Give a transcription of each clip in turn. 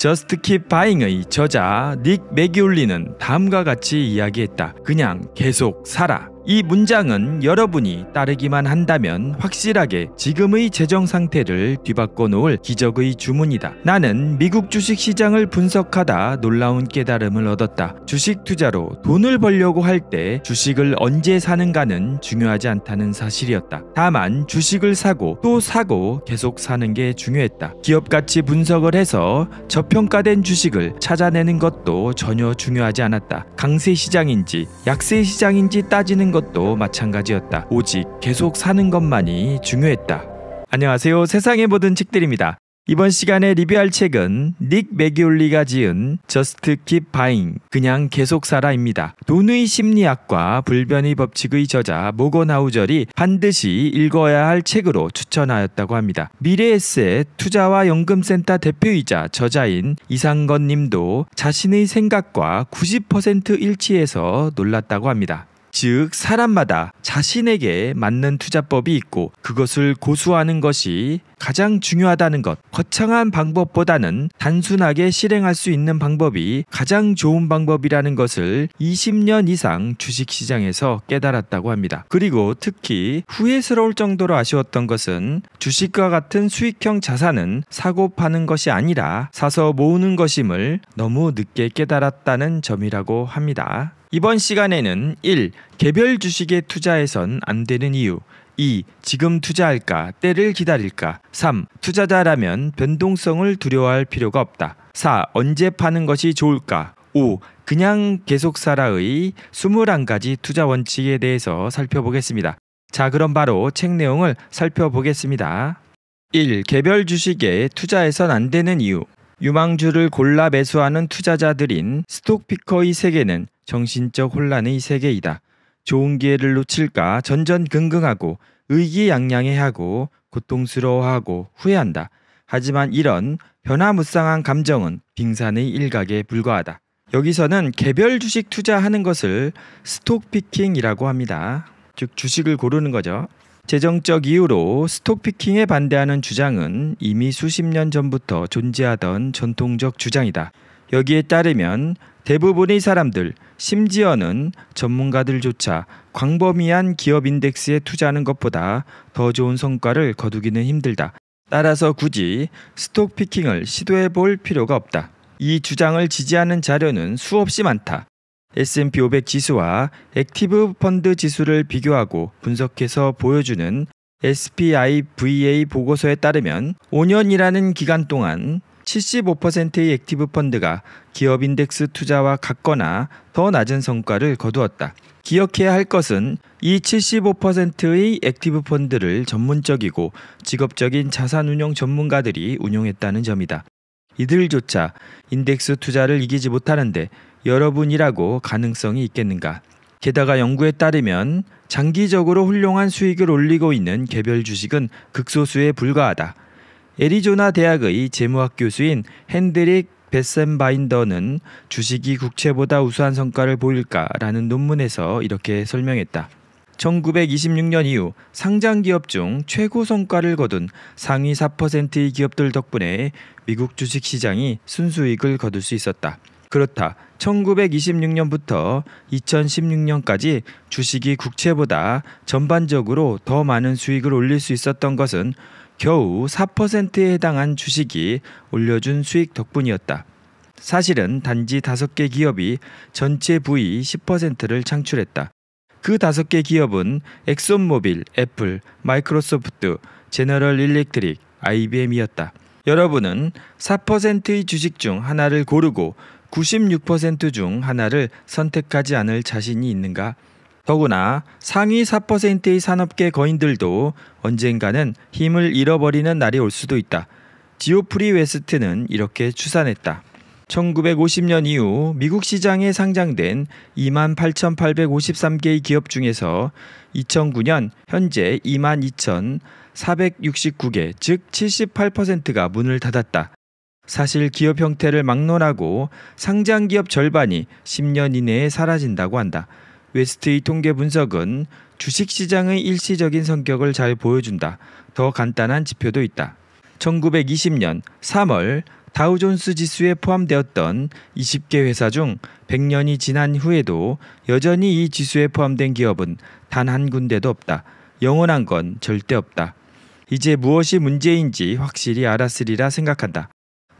Just Keep Buying의 저자 닉 매기울리는 다음과 같이 이야기했다. 그냥 계속 사라. 이 문장은 여러분이 따르기만 한다면 확실하게 지금의 재정 상태를 뒤바꿔 놓을 기적의 주문이다. 나는 미국 주식 시장을 분석하다 놀라운 깨달음을 얻었다. 주식 투자로 돈을 벌려고 할 때 주식을 언제 사는가는 중요하지 않다는 사실이었다. 다만 주식을 사고 또 사고 계속 사는 게 중요했다. 기업 가치 분석을 해서 저평가된 주식을 찾아내는 것도 전혀 중요하지 않았다. 강세 시장인지 약세 시장인지 따지는 것도 마찬가지였다. 오직 계속 사는 것만이 중요했다. 안녕하세요. 세상의 모든 책들입니다. 이번 시간에 리뷰할 책은 닉 매기울리가 지은 Just Keep Buying 그냥 계속 사라입니다. 돈의 심리학과 불변의 법칙의 저자 모건 하우절이 반드시 읽어야 할 책으로 추천하였다고 합니다. 미래에셋 투자와 연금센터 대표이자 저자인 이상건 님도 자신의 생각과 90% 일치해서 놀랐다고 합니다. 즉, 사람마다 자신에게 맞는 투자법이 있고 그것을 고수하는 것이 가장 중요하다는 것. 거창한 방법보다는 단순하게 실행할 수 있는 방법이 가장 좋은 방법이라는 것을 20년 이상 주식시장에서 깨달았다고 합니다. 그리고 특히 후회스러울 정도로 아쉬웠던 것은 주식과 같은 수익형 자산은 사고 파는 것이 아니라 사서 모으는 것임을 너무 늦게 깨달았다는 점이라고 합니다. 이번 시간에는 1. 개별 주식에 투자해선 안 되는 이유 2. 지금 투자할까? 때를 기다릴까? 3. 투자자라면 변동성을 두려워할 필요가 없다. 4. 언제 파는 것이 좋을까? 5. 그냥 계속 살아의 21가지 투자 원칙에 대해서 살펴보겠습니다. 자, 그럼 바로 책 내용을 살펴보겠습니다. 1. 개별 주식에 투자해선 안 되는 이유 유망주를 골라 매수하는 투자자들인 스톡피커의 세계는 정신적 혼란의 세계이다. 좋은 기회를 놓칠까 전전긍긍하고 의기양양해하고 고통스러워하고 후회한다. 하지만 이런 변화무쌍한 감정은 빙산의 일각에 불과하다. 여기서는 개별 주식 투자하는 것을 스톡피킹이라고 합니다. 즉 주식을 고르는 거죠. 재정적 이유로 스톡피킹에 반대하는 주장은 이미 수십 년 전부터 존재하던 전통적 주장이다. 여기에 따르면 대부분의 사람들, 심지어는 전문가들조차 광범위한 기업 인덱스에 투자하는 것보다 더 좋은 성과를 거두기는 힘들다. 따라서 굳이 stock picking을 시도해 볼 필요가 없다. 이 주장을 지지하는 자료는 수없이 많다. S&P 500 지수와 active 펀드 지수를 비교하고 분석해서 보여주는 SPIVA 보고서에 따르면 5년이라는 기간 동안 75%의 active 펀드가 기업 인덱스 투자와 같거나 더 낮은 성과를 거두었다. 기억해야 할 것은 이 75%의 active 펀드를 전문적이고 직업적인 자산 운용 전문가들이 운용했다는 점이다. 이들조차 인덱스 투자를 이기지 못하는데 여러분이라고 가능성이 있겠는가? 게다가 연구에 따르면 장기적으로 훌륭한 수익을 올리고 있는 개별 주식은 극소수에 불과하다. 애리조나 대학의 재무학 교수인 핸드릭 베센바인더는 주식이 국채보다 우수한 성과를 보일까라는 논문에서 이렇게 설명했다. 1926년 이후 상장 기업 중 최고 성과를 거둔 상위 4%의 기업들 덕분에 미국 주식 시장이 순수익을 거둘 수 있었다. 그렇다. 1926년부터 2016년까지 주식이 국채보다 전반적으로 더 많은 수익을 올릴 수 있었던 것은 겨우 4%에 해당한 주식이 올려준 수익 덕분이었다. 사실은 단지 5개 기업이 전체 부의 10%를 창출했다. 그 5개 기업은 엑손모빌, 애플, 마이크로소프트, 제너럴 일렉트릭, IBM이었다. 여러분은 4%의 주식 중 하나를 고르고 96%중 하나를 선택하지 않을 자신이 있는가? 더구나 상위 4%의 산업계 거인들도 언젠가는 힘을 잃어버리는 날이 올 수도 있다. 지오프리 웨스트는 이렇게 추산했다. 1950년 이후 미국 시장에 상장된 28,853개의 기업 중에서 2009년 현재 22,469개, 즉 78%가 문을 닫았다. 사실 기업 형태를 막론하고 상장 기업 절반이 10년 이내에 사라진다고 한다. 웨스트의 통계 분석은 주식시장의 일시적인 성격을 잘 보여준다. 더 간단한 지표도 있다. 1920년 3월 다우존스 지수에 포함되었던 20개 회사 중 100년이 지난 후에도 여전히 이 지수에 포함된 기업은 단 한 군데도 없다. 영원한 건 절대 없다. 이제 무엇이 문제인지 확실히 알았으리라 생각한다.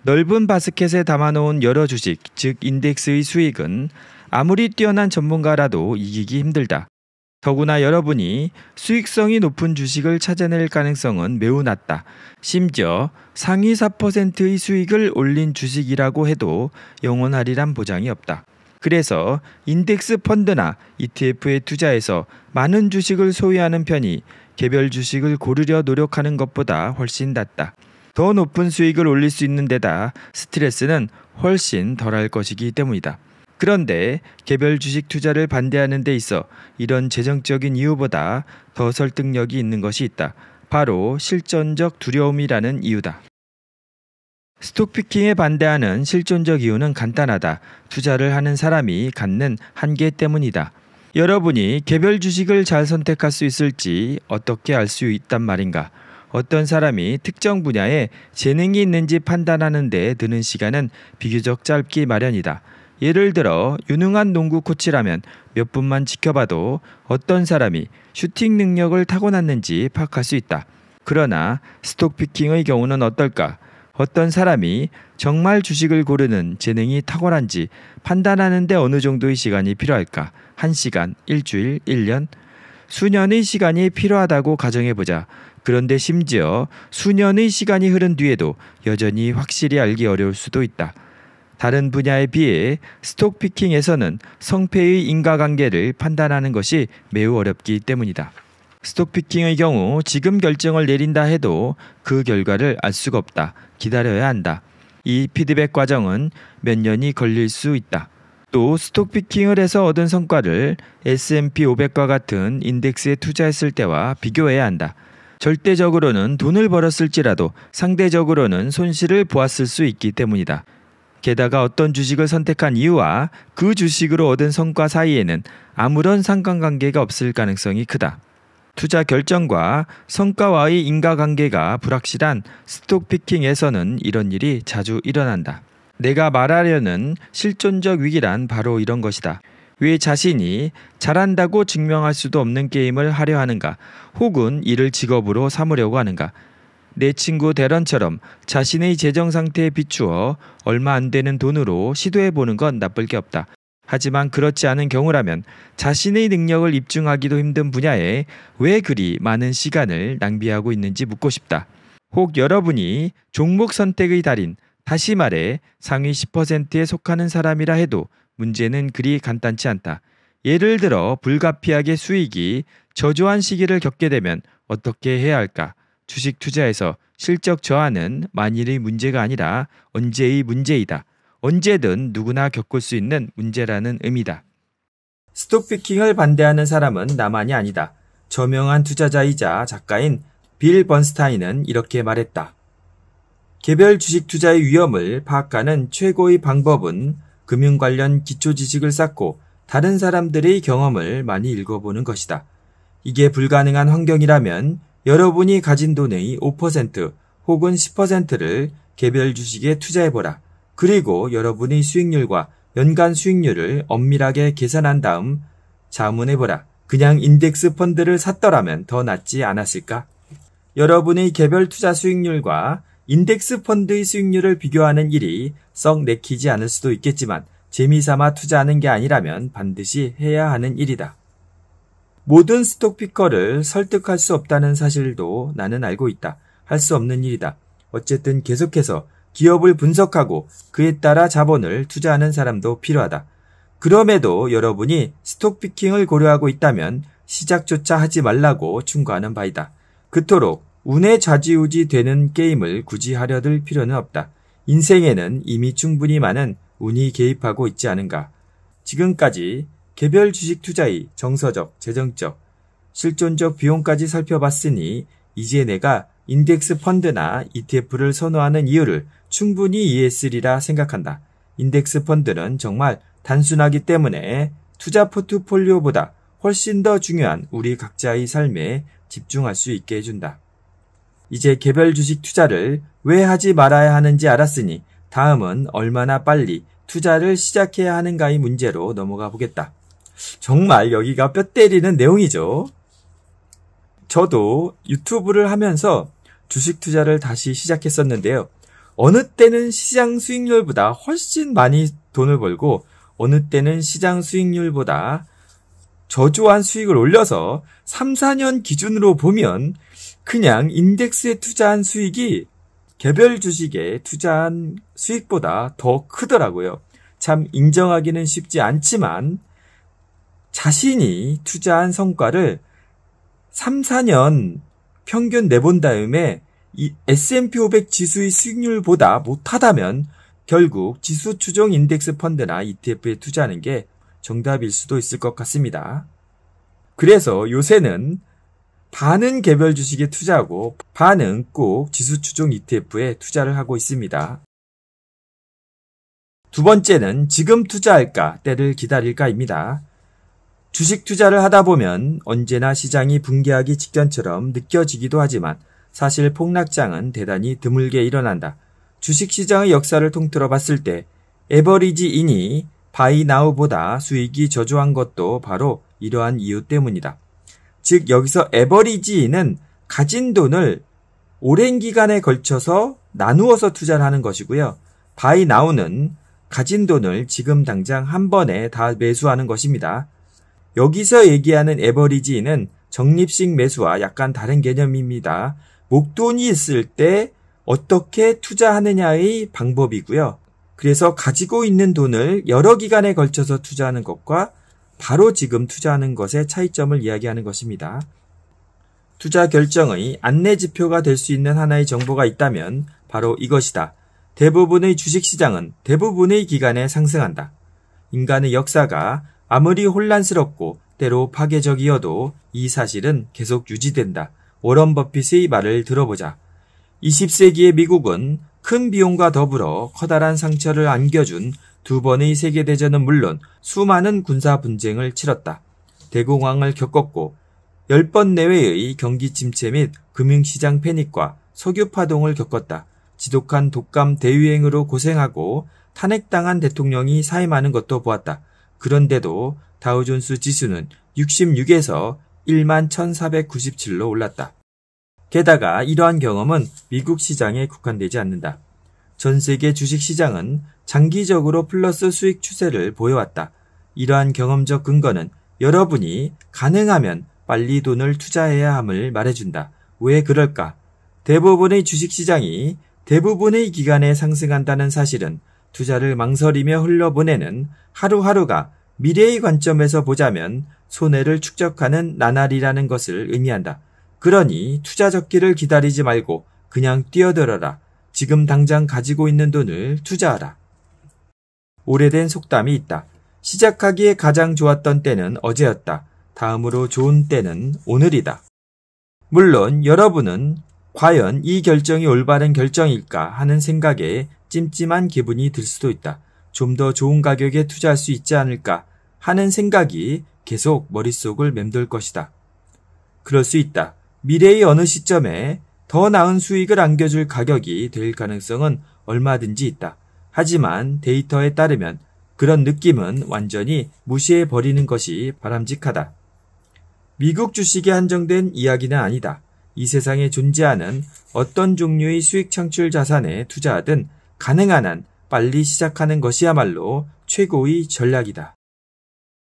넓은 바스켓에 담아놓은 여러 주식, 즉 인덱스의 수익은 아무리 뛰어난 전문가라도 이기기 힘들다. 더구나 여러분이 수익성이 높은 주식을 찾아낼 가능성은 매우 낮다. 심지어 상위 4%의 수익을 올린 주식이라고 해도 영원하리란 보장이 없다. 그래서 인덱스 펀드나 ETF에 투자해서 많은 주식을 소유하는 편이 개별 주식을 고르려 노력하는 것보다 훨씬 낫다. 더 높은 수익을 올릴 수 있는 데다 스트레스는 훨씬 덜할 것이기 때문이다. 그런데 개별 주식 투자를 반대하는 데 있어 이런 재정적인 이유보다 더 설득력이 있는 것이 있다. 바로 실존적 두려움이라는 이유다. 스톡피킹에 반대하는 실존적 이유는 간단하다. 투자를 하는 사람이 갖는 한계 때문이다. 여러분이 개별 주식을 잘 선택할 수 있을지 어떻게 알 수 있단 말인가? 어떤 사람이 특정 분야에 재능이 있는지 판단하는 데 드는 시간은 비교적 짧기 마련이다. 예를 들어 유능한 농구 코치라면 몇 분만 지켜봐도 어떤 사람이 슈팅 능력을 타고났는지 파악할 수 있다. 그러나 스톡피킹의 경우는 어떨까? 어떤 사람이 정말 주식을 고르는 재능이 탁월한지 판단하는데 어느 정도의 시간이 필요할까? 한 시간, 일주일, 일년, 수년의 시간이 필요하다고 가정해보자. 그런데 심지어 수년의 시간이 흐른 뒤에도 여전히 확실히 알기 어려울 수도 있다. 다른 분야에 비해 스톡피킹에서는 성패의 인과관계를 판단하는 것이 매우 어렵기 때문이다. 스톡피킹의 경우 지금 결정을 내린다 해도 그 결과를 알 수가 없다. 기다려야 한다. 이 피드백 과정은 몇 년이 걸릴 수 있다. 또 스톡피킹을 해서 얻은 성과를 S&P 500과 같은 인덱스에 투자했을 때와 비교해야 한다. 절대적으로는 돈을 벌었을지라도 상대적으로는 손실을 보았을 수 있기 때문이다. 게다가 어떤 주식을 선택한 이유와 그 주식으로 얻은 성과 사이에는 아무런 상관관계가 없을 가능성이 크다. 투자 결정과 성과와의 인과관계가 불확실한 스톡피킹에서는 이런 일이 자주 일어난다. 내가 말하려는 실존적 위기란 바로 이런 것이다. 왜 자신이 잘한다고 증명할 수도 없는 게임을 하려 하는가, 혹은 이를 직업으로 삼으려고 하는가, 내 친구 대런처럼 자신의 재정 상태에 비추어 얼마 안 되는 돈으로 시도해 보는 건 나쁠 게 없다. 하지만 그렇지 않은 경우라면 자신의 능력을 입증하기도 힘든 분야에 왜 그리 많은 시간을 낭비하고 있는지 묻고 싶다. 혹 여러분이 종목 선택의 달인, 다시 말해 상위 10%에 속하는 사람이라 해도 문제는 그리 간단치 않다. 예를 들어 불가피하게 수익이 저조한 시기를 겪게 되면 어떻게 해야 할까? 주식 투자에서 실적 저하는 만일의 문제가 아니라 언제의 문제이다. 언제든 누구나 겪을 수 있는 문제라는 의미다. 스톡피킹을 반대하는 사람은 나만이 아니다. 저명한 투자자이자 작가인 빌 번스타인은 이렇게 말했다. 개별 주식 투자의 위험을 파악하는 최고의 방법은 금융 관련 기초 지식을 쌓고 다른 사람들의 경험을 많이 읽어보는 것이다. 이게 불가능한 환경이라면 여러분이 가진 돈의 5% 혹은 10%를 개별 주식에 투자해보라. 그리고 여러분의 수익률과 연간 수익률을 엄밀하게 계산한 다음 자문해보라. 그냥 인덱스 펀드를 샀더라면 더 낫지 않았을까? 여러분의 개별 투자 수익률과 인덱스 펀드의 수익률을 비교하는 일이 썩 내키지 않을 수도 있겠지만 재미삼아 투자하는 게 아니라면 반드시 해야 하는 일이다. 모든 스톡피커를 설득할 수 없다는 사실도 나는 알고 있다. 할 수 없는 일이다. 어쨌든 계속해서 기업을 분석하고 그에 따라 자본을 투자하는 사람도 필요하다. 그럼에도 여러분이 스톡피킹을 고려하고 있다면 시작조차 하지 말라고 충고하는 바이다. 그토록 운에 좌지우지 되는 게임을 굳이 하려 들 필요는 없다. 인생에는 이미 충분히 많은 운이 개입하고 있지 않은가. 지금까지 개별 주식 투자의 정서적, 재정적, 실존적 비용까지 살펴봤으니 이제 내가 인덱스 펀드나 ETF를 선호하는 이유를 충분히 이해했으리라 생각한다. 인덱스 펀드는 정말 단순하기 때문에 투자 포트폴리오보다 훨씬 더 중요한 우리 각자의 삶에 집중할 수 있게 해준다. 이제 개별 주식 투자를 왜 하지 말아야 하는지 알았으니 다음은 얼마나 빨리 투자를 시작해야 하는가의 문제로 넘어가 보겠다. 정말 여기가 뼈 때리는 내용이죠. 저도 유튜브를 하면서 주식 투자를 다시 시작했었는데요. 어느 때는 시장 수익률보다 훨씬 많이 돈을 벌고 어느 때는 시장 수익률보다 저조한 수익을 올려서 3, 4년 기준으로 보면 그냥 인덱스에 투자한 수익이 개별 주식에 투자한 수익보다 더 크더라고요. 참 인정하기는 쉽지 않지만 자신이 투자한 성과를 3, 4년 평균 내본 다음에 이 S&P 500 지수의 수익률보다 못하다면 결국 지수 추종 인덱스 펀드나 ETF에 투자하는 게 정답일 수도 있을 것 같습니다. 그래서 요새는 반은 개별 주식에 투자하고 반은 꼭 지수 추종 ETF에 투자를 하고 있습니다. 두 번째는 지금 투자할까 때를 기다릴까입니다. 주식 투자를 하다 보면 언제나 시장이 붕괴하기 직전처럼 느껴지기도 하지만 사실 폭락장은 대단히 드물게 일어난다. 주식 시장의 역사를 통틀어 봤을 때 에버리지 인이 바이나우보다 수익이 저조한 것도 바로 이러한 이유 때문이다. 즉 여기서 에버리지 인은 가진 돈을 오랜 기간에 걸쳐서 나누어서 투자를 하는 것이고요. 바이나우는 가진 돈을 지금 당장 한 번에 다 매수하는 것입니다. 여기서 얘기하는 에버리지는 적립식 매수와 약간 다른 개념입니다. 목돈이 있을 때 어떻게 투자하느냐의 방법이고요. 그래서 가지고 있는 돈을 여러 기간에 걸쳐서 투자하는 것과 바로 지금 투자하는 것의 차이점을 이야기하는 것입니다. 투자 결정의 안내 지표가 될 수 있는 하나의 정보가 있다면 바로 이것이다. 대부분의 주식시장은 대부분의 기간에 상승한다. 인간의 역사가 아무리 혼란스럽고 때로 파괴적이어도 이 사실은 계속 유지된다. 워런 버핏의 말을 들어보자. 20세기의 미국은 큰 비용과 더불어 커다란 상처를 안겨준 두 번의 세계대전은 물론 수많은 군사 분쟁을 치렀다. 대공황을 겪었고 10번 내외의 경기 침체 및 금융시장 패닉과 석유 파동을 겪었다. 지독한 독감 대유행으로 고생하고 탄핵당한 대통령이 사임하는 것도 보았다. 그런데도 다우존스 지수는 66에서 1만 1497로 올랐다. 게다가 이러한 경험은 미국 시장에 국한되지 않는다. 전 세계 주식 시장은 장기적으로 플러스 수익 추세를 보여왔다. 이러한 경험적 근거는 여러분이 가능하면 빨리 돈을 투자해야 함을 말해준다. 왜 그럴까? 대부분의 주식 시장이 대부분의 기간에 상승한다는 사실은 투자를 망설이며 흘려보내는 하루하루가 미래의 관점에서 보자면 손해를 축적하는 나날이라는 것을 의미한다. 그러니 투자 적기를 기다리지 말고 그냥 뛰어들어라. 지금 당장 가지고 있는 돈을 투자하라. 오래된 속담이 있다. 시작하기에 가장 좋았던 때는 어제였다. 다음으로 좋은 때는 오늘이다. 물론 여러분은 과연 이 결정이 올바른 결정일까 하는 생각에 찜찜한 기분이 들 수도 있다. 좀 더 좋은 가격에 투자할 수 있지 않을까 하는 생각이 계속 머릿속을 맴돌 것이다. 그럴 수 있다. 미래의 어느 시점에 더 나은 수익을 안겨줄 가격이 될 가능성은 얼마든지 있다. 하지만 데이터에 따르면 그런 느낌은 완전히 무시해 버리는 것이 바람직하다. 미국 주식에 한정된 이야기는 아니다. 이 세상에 존재하는 어떤 종류의 수익 창출 자산에 투자하든 가능한 한 빨리 시작하는 것이야말로 최고의 전략이다.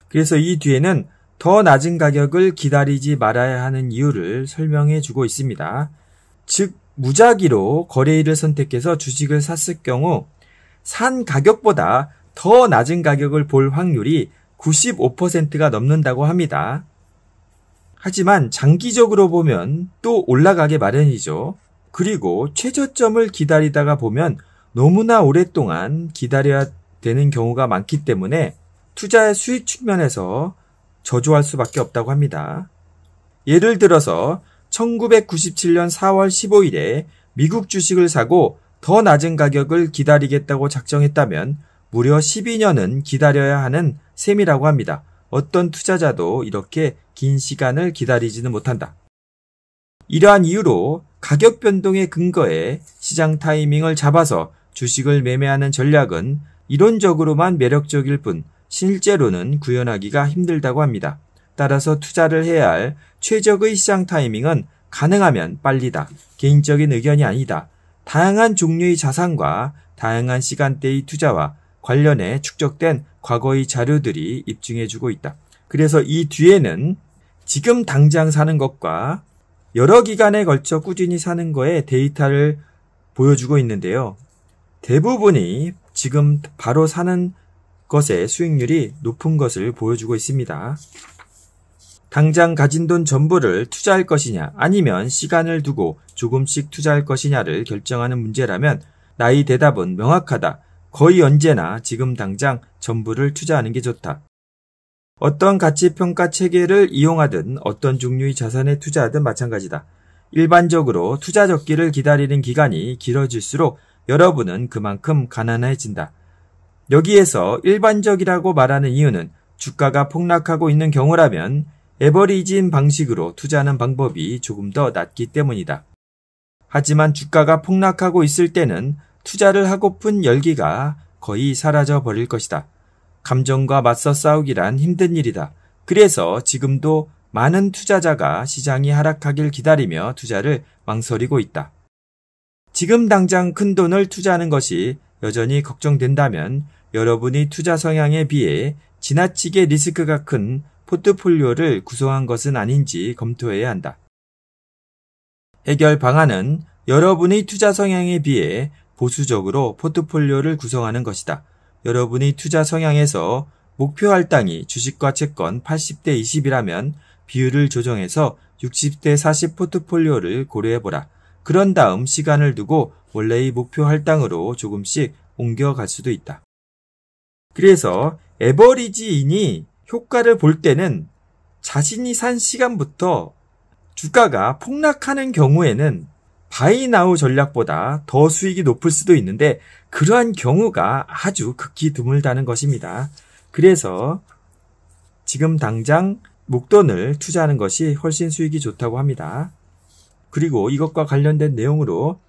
그래서 이 뒤에는 더 낮은 가격을 기다리지 말아야 하는 이유를 설명해 주고 있습니다. 즉, 무작위로 거래일을 선택해서 주식을 샀을 경우 산 가격보다 더 낮은 가격을 볼 확률이 95%가 넘는다고 합니다. 하지만 장기적으로 보면 또 올라가게 마련이죠. 그리고 최저점을 기다리다가 보면 너무나 오랫동안 기다려야 되는 경우가 많기 때문에 투자의 수익 측면에서 저조할 수밖에 없다고 합니다. 예를 들어서 1997년 4월 15일에 미국 주식을 사고 더 낮은 가격을 기다리겠다고 작정했다면 무려 12년은 기다려야 하는 셈이라고 합니다. 어떤 투자자도 이렇게 긴 시간을 기다리지는 못한다. 이러한 이유로 가격 변동의 근거에 시장 타이밍을 잡아서 주식을 매매하는 전략은 이론적으로만 매력적일 뿐 실제로는 구현하기가 힘들다고 합니다. 따라서 투자를 해야 할 최적의 시장 타이밍은 가능하면 빨리다. 개인적인 의견이 아니다. 다양한 종류의 자산과 다양한 시간대의 투자와 관련해 축적된 과거의 자료들이 입증해주고 있다. 그래서 이 뒤에는 지금 당장 사는 것과 여러 기간에 걸쳐 꾸준히 사는 거에 데이터를 보여주고 있는데요. 대부분이 지금 바로 사는 것의 수익률이 높은 것을 보여주고 있습니다. 당장 가진 돈 전부를 투자할 것이냐 아니면 시간을 두고 조금씩 투자할 것이냐를 결정하는 문제라면 나의 대답은 명확하다. 거의 언제나 지금 당장 전부를 투자하는 게 좋다. 어떤 가치평가 체계를 이용하든 어떤 종류의 자산에 투자하든 마찬가지다. 일반적으로 투자 적기를 기다리는 기간이 길어질수록 여러분은 그만큼 가난해진다. 여기에서 일반적이라고 말하는 이유는 주가가 폭락하고 있는 경우라면 에버리진 방식으로 투자하는 방법이 조금 더 낫기 때문이다. 하지만 주가가 폭락하고 있을 때는 투자를 하고픈 열기가 거의 사라져 버릴 것이다. 감정과 맞서 싸우기란 힘든 일이다. 그래서 지금도 많은 투자자가 시장이 하락하길 기다리며 투자를 망설이고 있다. 지금 당장 큰 돈을 투자하는 것이 여전히 걱정된다면 여러분이 투자 성향에 비해 지나치게 리스크가 큰 포트폴리오를 구성한 것은 아닌지 검토해야 한다. 해결 방안은 여러분의 투자 성향에 비해 보수적으로 포트폴리오를 구성하는 것이다. 여러분의 투자 성향에서 목표 할당이 주식과 채권 80대 20이라면 비율을 조정해서 60대 40 포트폴리오를 고려해보라. 그런 다음 시간을 두고 원래의 목표 할당으로 조금씩 옮겨갈 수도 있다. 그래서 에버리지인이 효과를 볼 때는 자신이 산 시간부터 주가가 폭락하는 경우에는 바이나우 전략보다 더 수익이 높을 수도 있는데 그러한 경우가 아주 극히 드물다는 것입니다. 그래서 지금 당장 목돈을 투자하는 것이 훨씬 수익이 좋다고 합니다. 그리고 이것과 관련된 내용으로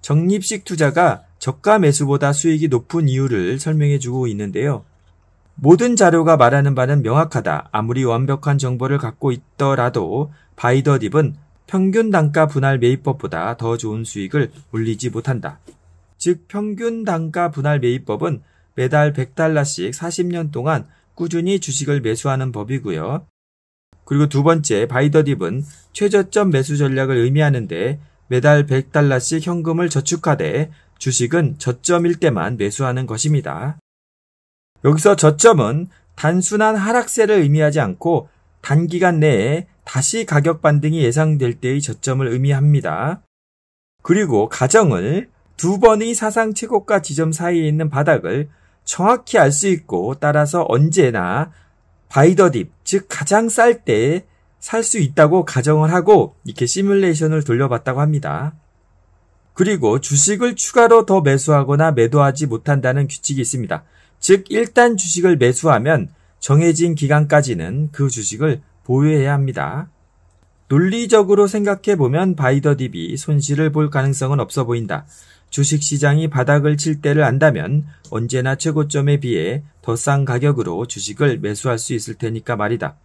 적립식 투자가 저가 매수보다 수익이 높은 이유를 설명해 주고 있는데요. 모든 자료가 말하는 바는 명확하다. 아무리 완벽한 정보를 갖고 있더라도 바이더딥은 평균 단가 분할 매입법보다 더 좋은 수익을 올리지 못한다. 즉 평균 단가 분할 매입법은 매달 100달러씩 40년 동안 꾸준히 주식을 매수하는 법이고요. 그리고 두 번째 바이더딥은 최저점 매수 전략을 의미하는데 매달 100달러씩 현금을 저축하되 주식은 저점일 때만 매수하는 것입니다. 여기서 저점은 단순한 하락세를 의미하지 않고 단기간 내에 다시 가격 반등이 예상될 때의 저점을 의미합니다. 그리고 가정을 두 번의 사상 최고가 지점 사이에 있는 바닥을 정확히 알 수 있고 따라서 언제나 바이더딥, 즉 가장 쌀때살수 있다고 가정을 하고 이렇게 시뮬레이션을 돌려봤다고 합니다. 그리고 주식을 추가로 더 매수하거나 매도하지 못한다는 규칙이 있습니다. 즉 일단 주식을 매수하면 정해진 기간까지는 그 주식을 보유해야 합니다. 논리적으로 생각해 보면 바이더딥이 손실을 볼 가능성은 없어 보인다. 주식 시장이 바닥을 칠 때를 안다면 언제나 최고점에 비해 더 싼 가격으로 주식을 매수할 수 있을 테니까 말이다.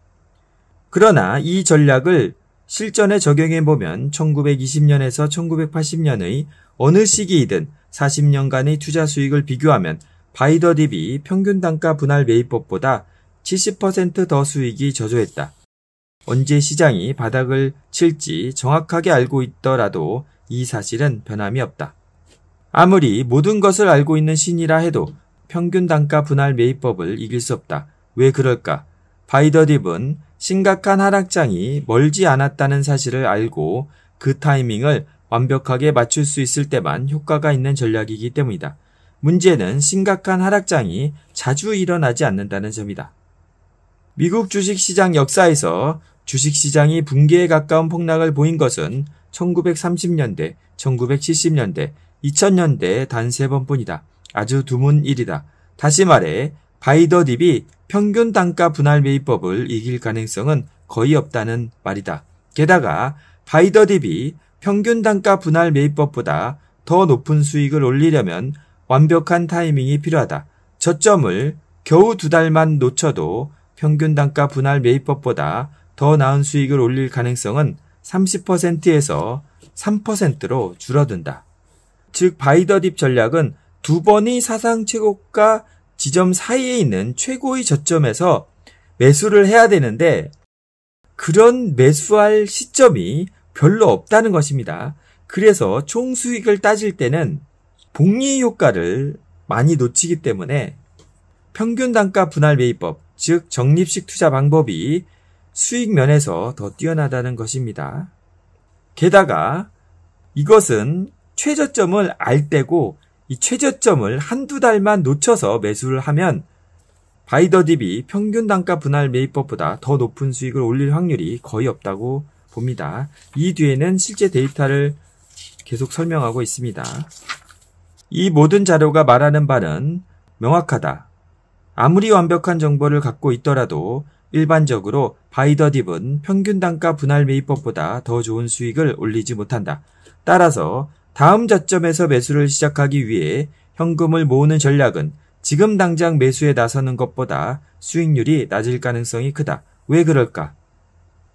그러나 이 전략을 실전에 적용해 보면 1920년에서 1980년의 어느 시기이든 40년간의 투자 수익을 비교하면 바이더 딥이 평균 단가 분할 매입법보다 70%더 수익이 저조했다. 언제 시장이 바닥을 칠지 정확하게 알고 있더라도 이 사실은 변함이 없다. 아무리 모든 것을 알고 있는 신이라 해도 평균 단가 분할 매입법을 이길 수 없다. 왜 그럴까? 바이더딥은 심각한 하락장이 멀지 않았다는 사실을 알고 그 타이밍을 완벽하게 맞출 수 있을 때만 효과가 있는 전략이기 때문이다. 문제는 심각한 하락장이 자주 일어나지 않는다는 점이다. 미국 주식시장 역사에서 주식시장이 붕괴에 가까운 폭락을 보인 것은 1930년대, 1970년대, 2000년대 단 세 번뿐이다. 아주 드문 일이다. 다시 말해 바이더딥이 평균 단가 분할 매입법을 이길 가능성은 거의 없다는 말이다. 게다가 바이더딥이 평균 단가 분할 매입법보다 더 높은 수익을 올리려면 완벽한 타이밍이 필요하다. 저점을 겨우 두 달만 놓쳐도 평균 단가 분할 매입법보다 더 나은 수익을 올릴 가능성은 30%에서 3%로 줄어든다. 즉 바이더딥 전략은 두 번의 사상 최고가 지점 사이에 있는 최고의 저점에서 매수를 해야 되는데 그런 매수할 시점이 별로 없다는 것입니다. 그래서 총 수익을 따질 때는 복리 효과를 많이 놓치기 때문에 평균 단가 분할 매입법, 즉 적립식 투자 방법이 수익 면에서 더 뛰어나다는 것입니다. 게다가 이것은 최저점을 알 때고 이 최저점을 한두 달만 놓쳐서 매수를 하면 바이더딥이 평균 단가 분할 매입법보다 더 높은 수익을 올릴 확률이 거의 없다고 봅니다. 이 뒤에는 실제 데이터를 계속 설명하고 있습니다. 이 모든 자료가 말하는 바는 명확하다. 아무리 완벽한 정보를 갖고 있더라도 일반적으로 바이더딥은 평균 단가 분할 매입법보다 더 좋은 수익을 올리지 못한다. 따라서 다음 저점에서 매수를 시작하기 위해 현금을 모으는 전략은 지금 당장 매수에 나서는 것보다 수익률이 낮을 가능성이 크다. 왜 그럴까?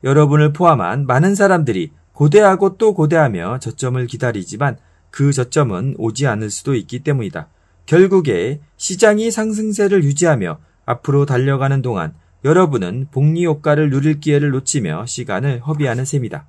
여러분을 포함한 많은 사람들이 고대하고 또 고대하며 저점을 기다리지만 그 저점은 오지 않을 수도 있기 때문이다. 결국에 시장이 상승세를 유지하며 앞으로 달려가는 동안 여러분은 복리 효과를 누릴 기회를 놓치며 시간을 허비하는 셈이다.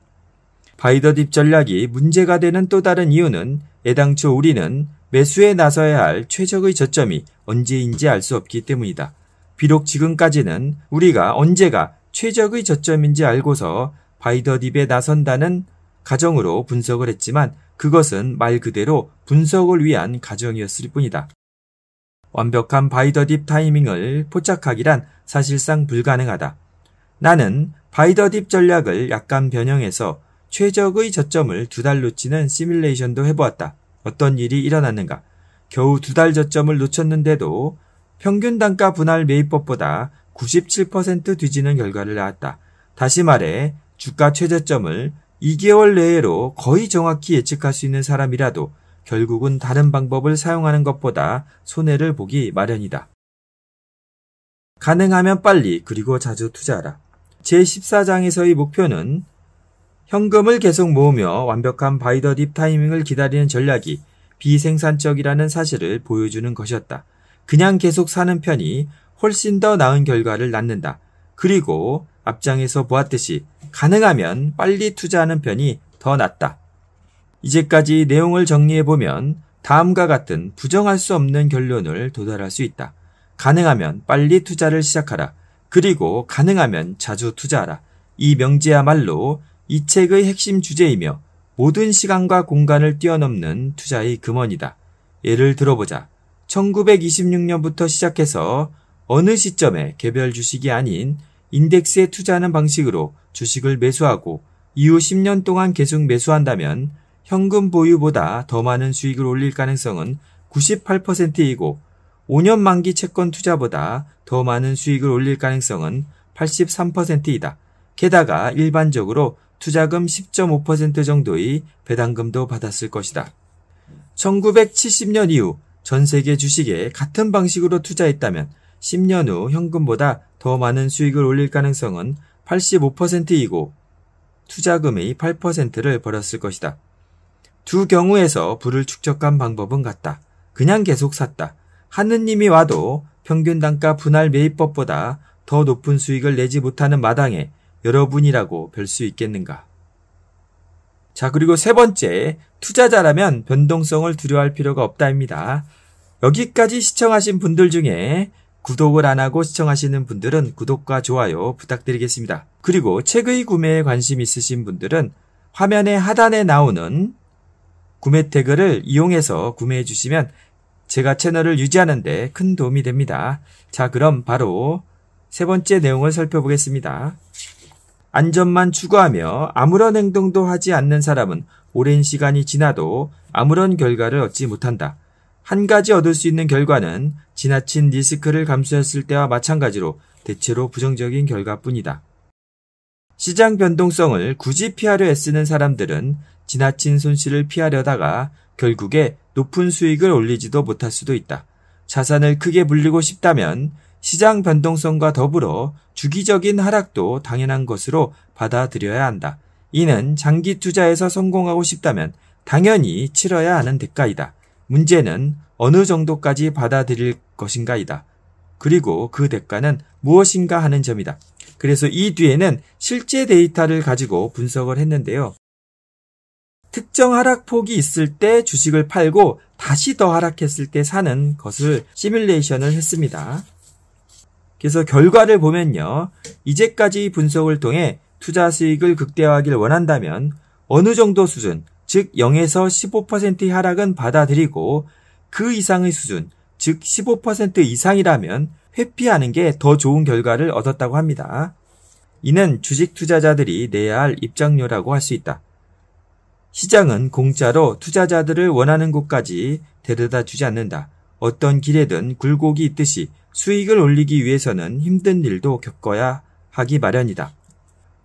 buy the dip 전략이 문제가 되는 또 다른 이유는 애당초 우리는 매수에 나서야 할 최적의 저점이 언제인지 알 수 없기 때문이다. 비록 지금까지는 우리가 언제가 최적의 저점인지 알고서 buy the dip에 나선다는 가정으로 분석을 했지만 그것은 말 그대로 분석을 위한 가정이었을 뿐이다. 완벽한 buy the dip 타이밍을 포착하기란 사실상 불가능하다. 나는 buy the dip 전략을 약간 변형해서 최적의 저점을 두 달 놓치는 시뮬레이션도 해보았다. 어떤 일이 일어났는가? 겨우 두 달 저점을 놓쳤는데도 평균 단가 분할 매입법보다 97% 뒤지는 결과를 낳았다. 다시 말해 주가 최저점을 2개월 내외로 거의 정확히 예측할 수 있는 사람이라도 결국은 다른 방법을 사용하는 것보다 손해를 보기 마련이다. 가능하면 빨리 그리고 자주 투자하라. 제14장에서의 목표는 현금을 계속 모으며 완벽한 바이더 딥 타이밍을 기다리는 전략이 비생산적이라는 사실을 보여주는 것이었다. 그냥 계속 사는 편이 훨씬 더 나은 결과를 낳는다. 그리고 앞장에서 보았듯이 가능하면 빨리 투자하는 편이 더 낫다. 이제까지 내용을 정리해보면 다음과 같은 부정할 수 없는 결론을 도달할 수 있다. 가능하면 빨리 투자를 시작하라. 그리고 가능하면 자주 투자하라. 이 명제야말로 이 책의 핵심 주제이며 모든 시간과 공간을 뛰어넘는 투자의 금원이다. 예를 들어보자. 1926년부터 시작해서 어느 시점에 개별 주식이 아닌 인덱스에 투자하는 방식으로 주식을 매수하고 이후 10년 동안 계속 매수한다면 현금 보유보다 더 많은 수익을 올릴 가능성은 98%이고 5년 만기 채권 투자보다 더 많은 수익을 올릴 가능성은 83%이다. 게다가 일반적으로 투자금 10.5% 정도의 배당금도 받았을 것이다. 1970년 이후 전 세계 주식에 같은 방식으로 투자했다면 10년 후 현금보다 더 많은 수익을 올릴 가능성은 85%이고 투자금의 8%를 벌었을 것이다. 두 경우에서 부를 축적한 방법은 같다. 그냥 계속 샀다. 하느님이 와도 평균 단가 분할 매입법보다 더 높은 수익을 내지 못하는 마당에 여러분이라고 별 수 있겠는가? 자, 그리고 세 번째, 투자자라면 변동성을 두려워할 필요가 없다입니다. 여기까지 시청하신 분들 중에 구독을 안 하고 시청하시는 분들은 구독과 좋아요 부탁드리겠습니다. 그리고 책의 구매에 관심 있으신 분들은 화면의 하단에 나오는 구매 태그를 이용해서 구매해 주시면 제가 채널을 유지하는데 큰 도움이 됩니다. 자, 그럼 바로 세 번째 내용을 살펴보겠습니다. 안전만 추구하며 아무런 행동도 하지 않는 사람은 오랜 시간이 지나도 아무런 결과를 얻지 못한다. 한 가지 얻을 수 있는 결과는 지나친 리스크를 감수했을 때와 마찬가지로 대체로 부정적인 결과뿐이다. 시장 변동성을 굳이 피하려 애쓰는 사람들은 지나친 손실을 피하려다가 결국에 높은 수익을 올리지도 못할 수도 있다. 자산을 크게 불리고 싶다면 시장 변동성과 더불어 주기적인 하락도 당연한 것으로 받아들여야 한다. 이는 장기 투자에서 성공하고 싶다면 당연히 치러야 하는 대가이다. 문제는 어느 정도까지 받아들일 것인가이다. 그리고 그 대가는 무엇인가 하는 점이다. 그래서 이 뒤에는 실제 데이터를 가지고 분석을 했는데요. 특정 하락폭이 있을 때 주식을 팔고 다시 더 하락했을 때 사는 것을 시뮬레이션을 했습니다. 그래서 결과를 보면요. 이제까지 분석을 통해 투자 수익을 극대화하길 원한다면 어느 정도 수준, 즉 0에서 15%의 하락은 받아들이고 그 이상의 수준, 즉 15% 이상이라면 회피하는 게 더 좋은 결과를 얻었다고 합니다. 이는 주식 투자자들이 내야 할 입장료라고 할 수 있다. 시장은 공짜로 투자자들을 원하는 곳까지 데려다 주지 않는다. 어떤 길에든 굴곡이 있듯이 수익을 올리기 위해서는 힘든 일도 겪어야 하기 마련이다.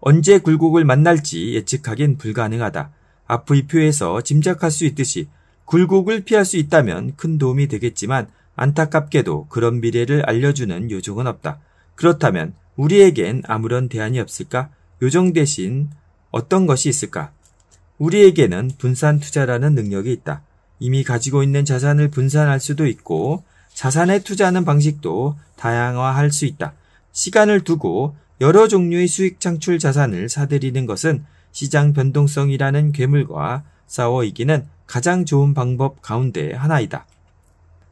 언제 굴곡을 만날지 예측하긴 불가능하다. 앞의 표에서 짐작할 수 있듯이 굴곡을 피할 수 있다면 큰 도움이 되겠지만 안타깝게도 그런 미래를 알려주는 요정은 없다. 그렇다면 우리에겐 아무런 대안이 없을까? 요정 대신 어떤 것이 있을까? 우리에게는 분산 투자라는 능력이 있다. 이미 가지고 있는 자산을 분산할 수도 있고 자산에 투자하는 방식도 다양화할 수 있다. 시간을 두고 여러 종류의 수익 창출 자산을 사들이는 것은 시장 변동성이라는 괴물과 싸워 이기는 가장 좋은 방법 가운데 하나이다.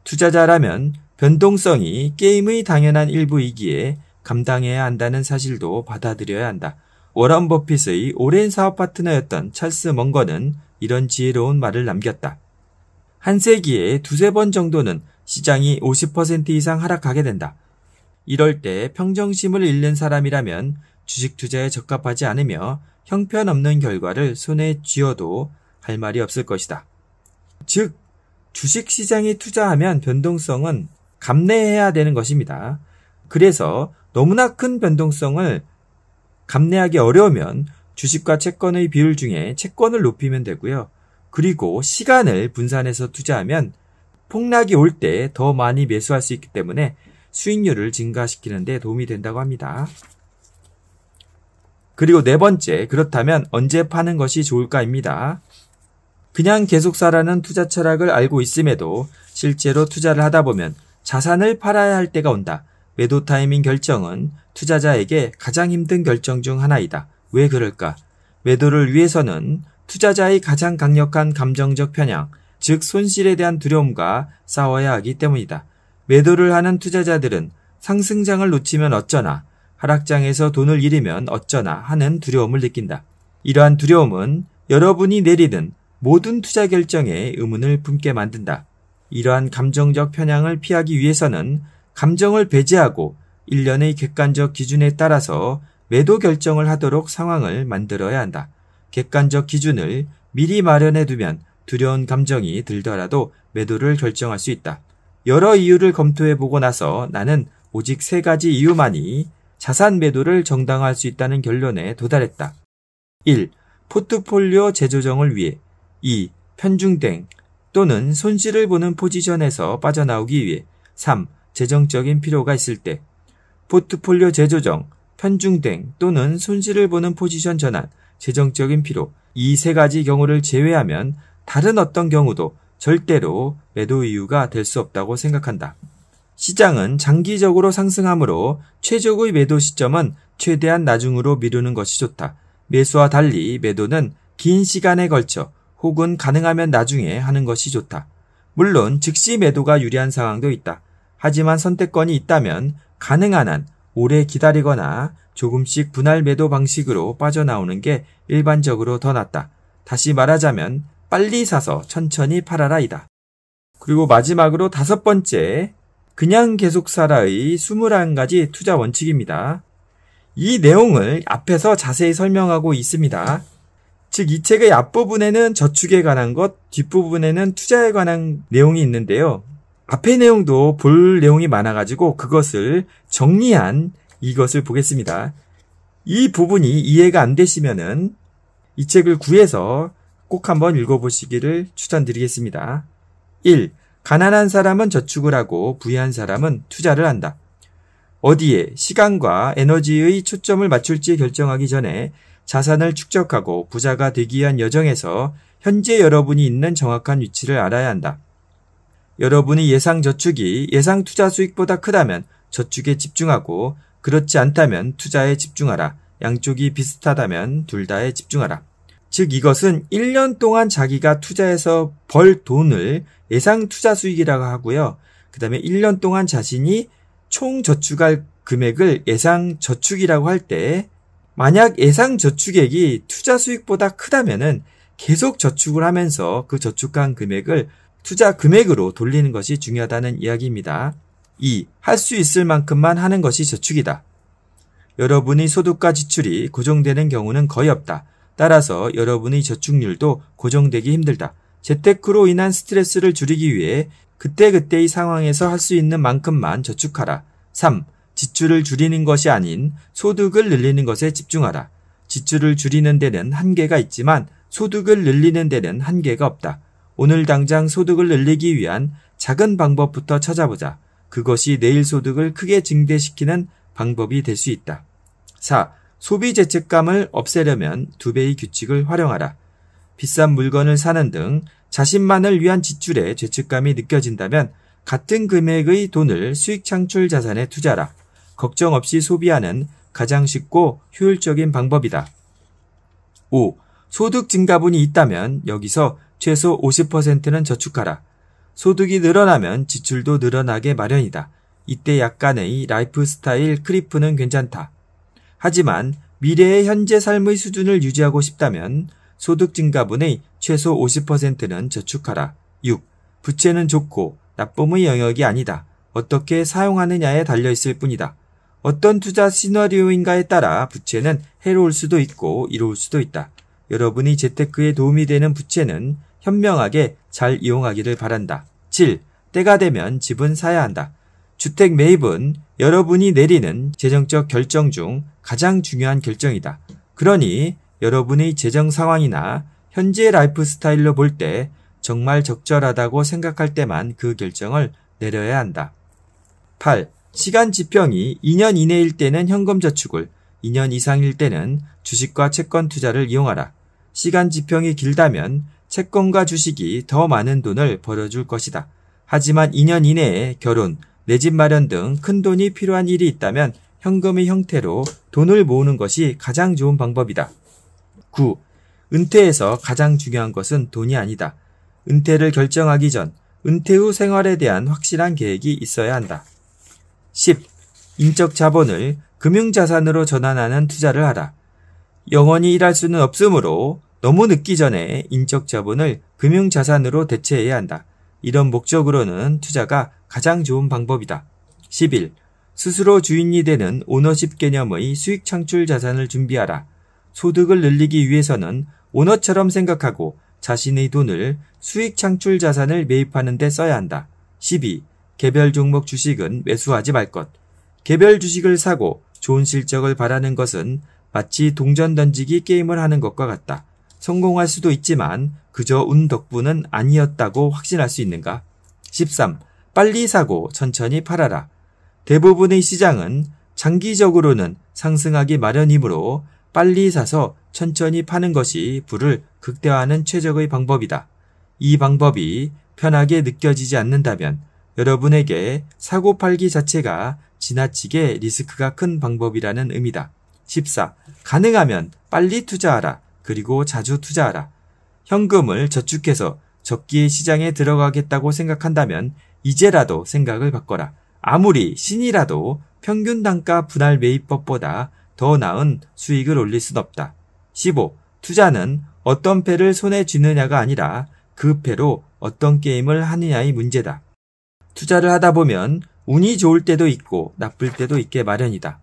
투자자라면 변동성이 게임의 당연한 일부이기에 감당해야 한다는 사실도 받아들여야 한다. 워런 버핏의 오랜 사업 파트너였던 찰스 먼거는 이런 지혜로운 말을 남겼다. 한 세기에 두세 번 정도는 시장이 50% 이상 하락하게 된다. 이럴 때 평정심을 잃는 사람이라면 주식 투자에 적합하지 않으며 형편없는 결과를 손에 쥐어도 할 말이 없을 것이다. 즉, 주식 시장에 투자하면 변동성은 감내해야 되는 것입니다. 그래서 너무나 큰 변동성을 감내하기 어려우면 주식과 채권의 비율 중에 채권을 높이면 되고요. 그리고 시간을 분산해서 투자하면 폭락이 올 때 더 많이 매수할 수 있기 때문에 수익률을 증가시키는 데 도움이 된다고 합니다. 그리고 네 번째, 그렇다면 언제 파는 것이 좋을까입니다. 그냥 계속 사라는 투자 철학을 알고 있음에도 실제로 투자를 하다 보면 자산을 팔아야 할 때가 온다. 매도 타이밍 결정은 투자자에게 가장 힘든 결정 중 하나이다. 왜 그럴까? 매도를 위해서는 투자자의 가장 강력한 감정적 편향, 즉 손실에 대한 두려움과 싸워야 하기 때문이다. 매도를 하는 투자자들은 상승장을 놓치면 어쩌나, 하락장에서 돈을 잃으면 어쩌나 하는 두려움을 느낀다. 이러한 두려움은 여러분이 내리는 모든 투자 결정에 의문을 품게 만든다. 이러한 감정적 편향을 피하기 위해서는 감정을 배제하고 일련의 객관적 기준에 따라서 매도 결정을 하도록 상황을 만들어야 한다. 객관적 기준을 미리 마련해 두면 두려운 감정이 들더라도 매도를 결정할 수 있다. 여러 이유를 검토해 보고 나서 나는 오직 세 가지 이유만이 자산 매도를 정당화할 수 있다는 결론에 도달했다. 1. 포트폴리오 재조정을 위해 2. 편중된 또는 손실을 보는 포지션에서 빠져나오기 위해 3. 재정적인 필요가 있을 때 포트폴리오 재조정, 편중된 또는 손실을 보는 포지션 전환, 재정적인 필요 이 세 가지 경우를 제외하면 다른 어떤 경우도 절대로 매도 이유가 될 수 없다고 생각한다. 시장은 장기적으로 상승하므로 최적의 매도 시점은 최대한 나중으로 미루는 것이 좋다. 매수와 달리 매도는 긴 시간에 걸쳐 혹은 가능하면 나중에 하는 것이 좋다. 물론 즉시 매도가 유리한 상황도 있다. 하지만 선택권이 있다면 가능한 한 오래 기다리거나 조금씩 분할 매도 방식으로 빠져나오는 게 일반적으로 더 낫다. 다시 말하자면 빨리 사서 천천히 팔아라이다. 그리고 마지막으로 다섯 번째, 그냥 계속 살아의 21가지 투자 원칙입니다. 이 내용을 앞에서 자세히 설명하고 있습니다. 즉, 이 책의 앞부분에는 저축에 관한 것, 뒷부분에는 투자에 관한 내용이 있는데요. 앞의 내용도 볼 내용이 많아가지고 그것을 정리한 이것을 보겠습니다. 이 부분이 이해가 안 되시면은 이 책을 구해서 꼭 한번 읽어보시기를 추천드리겠습니다. 1. 가난한 사람은 저축을 하고 부유한 사람은 투자를 한다. 어디에 시간과 에너지의 초점을 맞출지 결정하기 전에 자산을 축적하고 부자가 되기 위한 여정에서 현재 여러분이 있는 정확한 위치를 알아야 한다. 여러분이 예상 저축이 예상 투자 수익보다 크다면 저축에 집중하고 그렇지 않다면 투자에 집중하라. 양쪽이 비슷하다면 둘 다에 집중하라. 즉 이것은 1년 동안 자기가 투자해서 벌 돈을 예상 투자 수익이라고 하고요. 그 다음에 1년 동안 자신이 총 저축할 금액을 예상 저축이라고 할 때 만약 예상 저축액이 투자 수익보다 크다면은 계속 저축을 하면서 그 저축한 금액을 투자 금액으로 돌리는 것이 중요하다는 이야기입니다. 2. 할 수 있을 만큼만 하는 것이 저축이다. 여러분의 소득과 지출이 고정되는 경우는 거의 없다. 따라서 여러분의 저축률도 고정되기 힘들다. 재테크로 인한 스트레스를 줄이기 위해 그때그때의 상황에서 할 수 있는 만큼만 저축하라. 3. 지출을 줄이는 것이 아닌 소득을 늘리는 것에 집중하라. 지출을 줄이는 데는 한계가 있지만 소득을 늘리는 데는 한계가 없다. 오늘 당장 소득을 늘리기 위한 작은 방법부터 찾아보자. 그것이 내일 소득을 크게 증대시키는 방법이 될 수 있다. 4. 소비 죄책감을 없애려면 두 배의 규칙을 활용하라. 비싼 물건을 사는 등 자신만을 위한 지출에 죄책감이 느껴진다면 같은 금액의 돈을 수익 창출 자산에 투자하라. 걱정 없이 소비하는 가장 쉽고 효율적인 방법이다. 5. 소득 증가분이 있다면 여기서 최소 50%는 저축하라. 소득이 늘어나면 지출도 늘어나게 마련이다. 이때 약간의 lifestyle creep은 괜찮다. 하지만 미래의 현재 삶의 수준을 유지하고 싶다면 소득 증가분의 최소 50%는 저축하라. 6. 부채는 좋고 나쁨의 영역이 아니다. 어떻게 사용하느냐에 달려 있을 뿐이다. 어떤 투자 시나리오인가에 따라 부채는 해로울 수도 있고 이로울 수도 있다. 여러분이 재테크에 도움이 되는 부채는 현명하게 잘 이용하기를 바란다. 7. 때가 되면 집은 사야 한다. 주택 매입은 여러분이 내리는 재정적 결정 중 가장 중요한 결정이다. 그러니 여러분의 재정 상황이나 현재 라이프 스타일로 볼 때 정말 적절하다고 생각할 때만 그 결정을 내려야 한다. 8. 시간 지평이 2년 이내일 때는 현금 저축을, 2년 이상일 때는 주식과 채권 투자를 이용하라. 시간 지평이 길다면 채권과 주식이 더 많은 돈을 벌어줄 것이다. 하지만 2년 이내에 결혼, 내 집 마련 등 큰 돈이 필요한 일이 있다면 현금의 형태로 돈을 모으는 것이 가장 좋은 방법이다. 9. 은퇴에서 가장 중요한 것은 돈이 아니다. 은퇴를 결정하기 전 은퇴 후 생활에 대한 확실한 계획이 있어야 한다. 10. 인적 자본을 금융자산으로 전환하는 투자를 하라. 영원히 일할 수는 없으므로 너무 늦기 전에 인적 자본을 금융자산으로 대체해야 한다. 이런 목적으로는 투자가 가장 좋은 방법이다. 11. 스스로 주인이 되는 오너십 개념의 수익 창출 자산을 준비하라. 소득을 늘리기 위해서는 오너처럼 생각하고 자신의 돈을 수익 창출 자산을 매입하는 데 써야 한다. 12. 개별 종목 주식은 매수하지 말 것. 개별 주식을 사고 좋은 실적을 바라는 것은 마치 동전 던지기 게임을 하는 것과 같다. 성공할 수도 있지만 그저 운 덕분은 아니었다고 확신할 수 있는가? 13. 빨리 사고 천천히 팔아라. 대부분의 시장은 장기적으로는 상승하기 마련이므로 빨리 사서 천천히 파는 것이 부를 극대화하는 최적의 방법이다. 이 방법이 편하게 느껴지지 않는다면 여러분에게 사고 팔기 자체가 지나치게 리스크가 큰 방법이라는 의미다. 14. 가능하면 빨리 투자하라. 그리고 자주 투자하라. 현금을 저축해서 적기에 시장에 들어가겠다고 생각한다면 이제라도 생각을 바꿔라. 아무리 신이라도 평균 단가 분할 매입법보다 더 나은 수익을 올릴 순 없다. 15. 투자는 어떤 패를 손에 쥐느냐가 아니라 그 패로 어떤 게임을 하느냐의 문제다. 투자를 하다 보면 운이 좋을 때도 있고 나쁠 때도 있게 마련이다.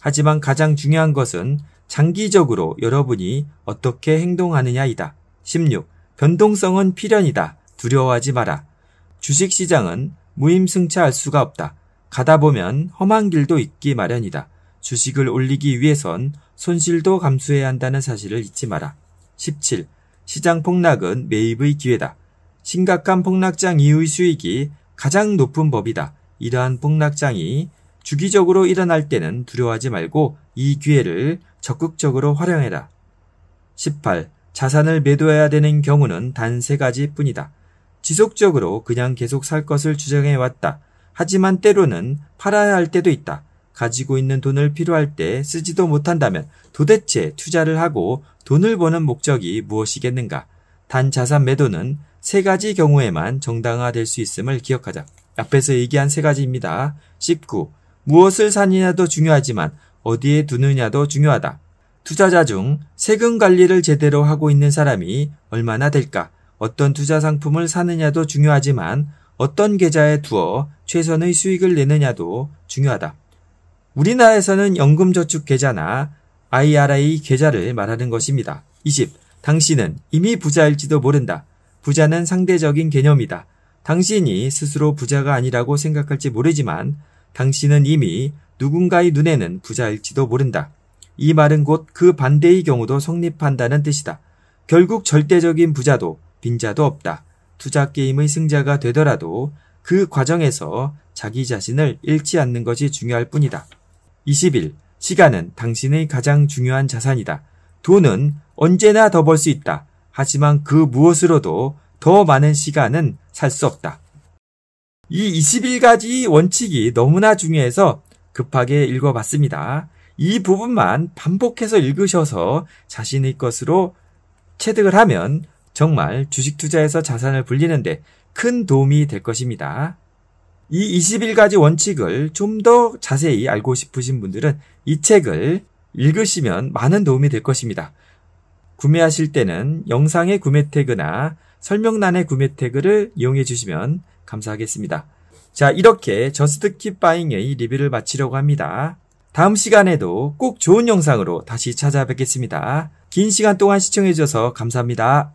하지만 가장 중요한 것은 장기적으로 여러분이 어떻게 행동하느냐이다. 16. 변동성은 필연이다. 두려워하지 마라. 주식시장은 무임승차할 수가 없다. 가다 보면 험한 길도 있기 마련이다. 주식을 올리기 위해선 손실도 감수해야 한다는 사실을 잊지 마라. 17. 시장 폭락은 매입의 기회다. 심각한 폭락장 이후의 수익이 가장 높은 법이다. 이러한 폭락장이 주기적으로 일어날 때는 두려워하지 말고 이 기회를 적극적으로 활용해라. 18. 자산을 매도해야 되는 경우는 단 세 가지 뿐이다. 지속적으로 그냥 계속 살 것을 주장해 왔다. 하지만 때로는 팔아야 할 때도 있다. 가지고 있는 돈을 필요할 때 쓰지도 못한다면 도대체 투자를 하고 돈을 버는 목적이 무엇이겠는가? 단 자산 매도는 세 가지 경우에만 정당화될 수 있음을 기억하자. 앞에서 얘기한 세 가지입니다. 19. 무엇을 사느냐도 중요하지만 어디에 두느냐도 중요하다. 투자자 중 세금 관리를 제대로 하고 있는 사람이 얼마나 될까? 어떤 투자 상품을 사느냐도 중요하지만 어떤 계좌에 두어 최선의 수익을 내느냐도 중요하다. 우리나라에서는 연금저축 계좌나 IRA 계좌를 말하는 것입니다. 20. 당신은 이미 부자일지도 모른다. 부자는 상대적인 개념이다. 당신이 스스로 부자가 아니라고 생각할지 모르지만 당신은 이미 누군가의 눈에는 부자일지도 모른다. 이 말은 곧 그 반대의 경우도 성립한다는 뜻이다. 결국 절대적인 부자도 빈자도 없다. 투자 게임의 승자가 되더라도 그 과정에서 자기 자신을 잃지 않는 것이 중요할 뿐이다. 21. 시간은 당신의 가장 중요한 자산이다. 돈은 언제나 더 벌 수 있다. 하지만 그 무엇으로도 더 많은 시간은 살 수 없다. 이 21가지 원칙이 너무나 중요해서 급하게 읽어봤습니다. 이 부분만 반복해서 읽으셔서 자신의 것으로 체득을 하면 정말 주식 투자에서 자산을 불리는데 큰 도움이 될 것입니다. 이 21가지 원칙을 좀 더 자세히 알고 싶으신 분들은 이 책을 읽으시면 많은 도움이 될 것입니다. 구매하실 때는 영상의 구매 태그나 설명란의 구매 태그를 이용해 주시면 감사하겠습니다. 자, 이렇게 저스트 킵 바잉의 리뷰를 마치려고 합니다. 다음 시간에도 꼭 좋은 영상으로 다시 찾아뵙겠습니다. 긴 시간 동안 시청해 주셔서 감사합니다.